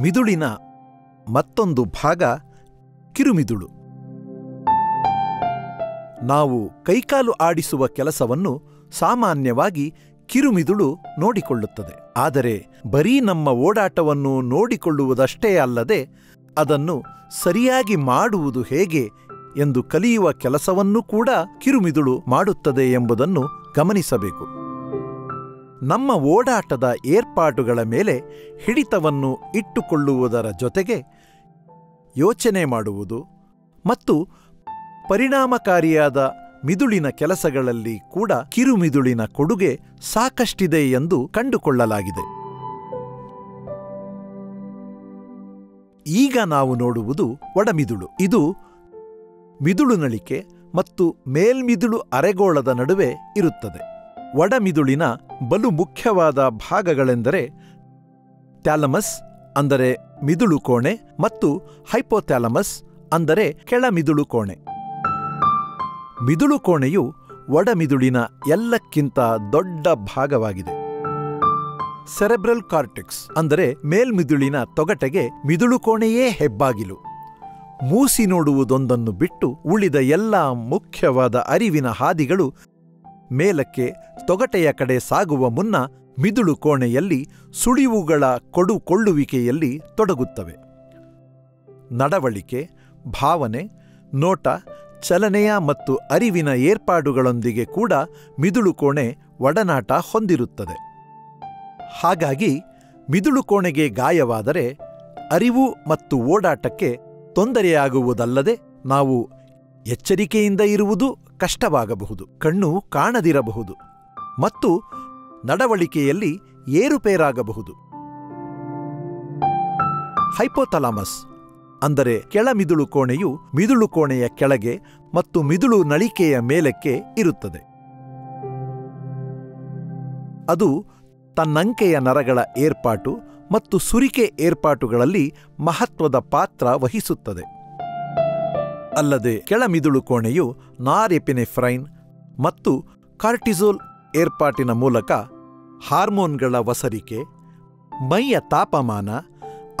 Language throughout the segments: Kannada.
ಮಿದುಳಿನ ಮತ್ತೊಂದು ಭಾಗ ಕಿರುಮಿದುಳು. ನಾವು ಕೈಕಾಲು ಆಡಿಸುವ ಕೆಲಸವನ್ನು ಸಾಮಾನ್ಯವಾಗಿ ಕಿರುಮಿದುಳು ನೋಡಿಕೊಳ್ಳುತ್ತದೆ. ಆದರೆ ಬರೀ ನಮ್ಮ ಓಡಾಟವನ್ನು ನೋಡಿಕೊಳ್ಳುವುದಷ್ಟೇ ಅಲ್ಲದೆ ಅದನ್ನು ಸರಿಯಾಗಿ ಮಾಡುವುದು ಹೇಗೆ ಎಂದು ಕಲಿಯುವ ಕೆಲಸವನ್ನೂ ಕೂಡ ಕಿರುಮಿದುಳು ಮಾಡುತ್ತದೆ ಎಂಬುದನ್ನು ಗಮನಿಸಬೇಕು. ನಮ್ಮ ಓಡಾಟದ ಏರ್ಪಾಟುಗಳ ಮೇಲೆ ಹಿಡಿತವನ್ನು ಇಟ್ಟುಕೊಳ್ಳುವುದರ ಜೊತೆಗೆ ಯೋಚನೆ ಮಾಡುವುದು ಮತ್ತು ಪರಿಣಾಮಕಾರಿಯಾದ ಮಿದುಳಿನ ಕೆಲಸಗಳಲ್ಲಿ ಕೂಡ ಕಿರುಮಿದುಳಿನ ಕೊಡುಗೆ ಸಾಕಷ್ಟಿದೆ ಎಂದು ಕಂಡುಕೊಳ್ಳಲಾಗಿದೆ. ಈಗ ನಾವು ನೋಡುವುದು ಒಡಮಿದುಳು. ಇದು ಮಿದುಳುನಳಿಕೆ ಮತ್ತು ಮೇಲ್ಮಿದುಳು ಅರೆಗೋಳದ ನಡುವೆ ಇರುತ್ತದೆ. ಒಡಮಿದುಳಿನ ಬಲು ಮುಖ್ಯವಾದ ಭಾಗಗಳೆಂದರೆ ಥ್ಯಾಲಮಸ್, ಅಂದರೆ ಮಿದುಳು ಕೋಣೆ, ಮತ್ತು ಹೈಪೋಥ್ಯಾಲಮಸ್, ಅಂದರೆ ಕೆಳಮಿದುಳು ಕೋಣೆ. ಮಿದುಳು ಕೋಣೆಯು ಒಡಮಿದುಳಿನ ಎಲ್ಲಕ್ಕಿಂತ ದೊಡ್ಡ ಭಾಗವಾಗಿದೆ. ಸೆರೆಬ್ರಲ್ ಕಾರ್ಟೆಕ್ಸ್, ಅಂದರೆ ಮೇಲ್ಮಿದುಳಿನ ತೊಗಟೆಗೆ ಮಿದುಳು ಕೋಣೆಯೇ ಹೆಬ್ಬಾಗಿಲು. ಮೂಸಿ ನೋಡುವುದೊಂದನ್ನು ಬಿಟ್ಟು ಉಳಿದ ಎಲ್ಲ ಮುಖ್ಯವಾದ ಅರಿವಿನ ಹಾದಿಗಳು ಮೇಲಕ್ಕೆ ತೊಗಟೆಯ ಕಡೆ ಸಾಗುವ ಮುನ್ನ ಮಿದುಳು ಕೋಣೆಯಲ್ಲಿ ಸುಳಿವುಗಳ ಕೊಡುಕೊಳ್ಳುವಿಕೆಯಲ್ಲಿ ತೊಡಗುತ್ತವೆ. ನಡವಳಿಕೆ, ಭಾವನೆ, ನೋಟ, ಚಲನೆಯ ಮತ್ತು ಅರಿವಿನ ಏರ್ಪಾಡುಗಳೊಂದಿಗೆ ಕೂಡ ಮಿದುಳು ಕೋಣೆ ಒಡನಾಟ ಹೊಂದಿರುತ್ತದೆ. ಹಾಗಾಗಿ ಮಿದುಳು ಕೋಣೆಗೆ ಗಾಯವಾದರೆ ಅರಿವು ಮತ್ತು ಓಡಾಟಕ್ಕೆ ತೊಂದರೆಯಾಗುವುದಲ್ಲದೆ ನಾವು ಎಚ್ಚರಿಕೆಯಿಂದ ಇರುವುದು ಕಷ್ಟವಾಗಬಹುದು, ಕಣ್ಣು ಕಾಣದಿರಬಹುದು ಮತ್ತು ನಡವಳಿಕೆಯಲ್ಲಿ ಏರುಪೇರಾಗಬಹುದು. ಹೈಪೋಥಲಾಮಸ್ ಅಂದರೆ ಕೆಳಮಿದುಳು ಕೋಣೆಯು ಮಿದುಳು ಕೋಣೆಯ ಕೆಳಗೆ ಮತ್ತು ಮಿದುಳು ನಳಿಕೆಯ ಮೇಲಕ್ಕೆ ಇರುತ್ತದೆ. ಅದು ತನ್ನಂಕೆಯ ನರಗಳ ಏರ್ಪಾಟು ಮತ್ತು ಸುರಿಕೆ ಏರ್ಪಾಟುಗಳಲ್ಲಿ ಮಹತ್ವದ ಪಾತ್ರ ವಹಿಸುತ್ತದೆ. ಅಲ್ಲದೆ ಕೆಳಮಿದುಳು ಕೋಣೆಯು ನಾರೆಪಿನೆಫ್ರೈನ್ ಮತ್ತು ಕಾರ್ಟಿಸೋಲ್ ಏರ್ಪಾಟಿನ ಮೂಲಕ ಹಾರ್ಮೋನ್ಗಳ ವಸರಿಕೆ ಮೈಯ ತಾಪಮಾನ,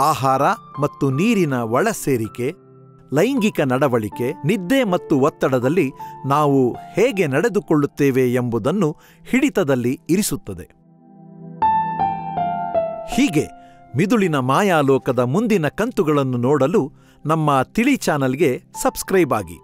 ಆಹಾರ ಮತ್ತು ನೀರಿನ ಒಳಸೇರಿಕೆ, ಲೈಂಗಿಕ ನಡವಳಿಕೆ, ನಿದ್ದೆ ಮತ್ತು ಒತ್ತಡದಲ್ಲಿ ನಾವು ಹೇಗೆ ನಡೆದುಕೊಳ್ಳುತ್ತೇವೆ ಎಂಬುದನ್ನು ಹಿಡಿತದಲ್ಲಿ ಇರಿಸುತ್ತದೆ. ಹೀಗೆ ಮಿದುಳಿನ ಮಾಯಾಲೋಕದ ಮುಂದಿನ ಕಂತುಗಳನ್ನು ನೋಡಲು ನಮ್ಮ ತಿಳಿ ಚಾನಲ್ಗೆ ಸಬ್ಸ್ಕ್ರೈಬ್ ಆಗಿ.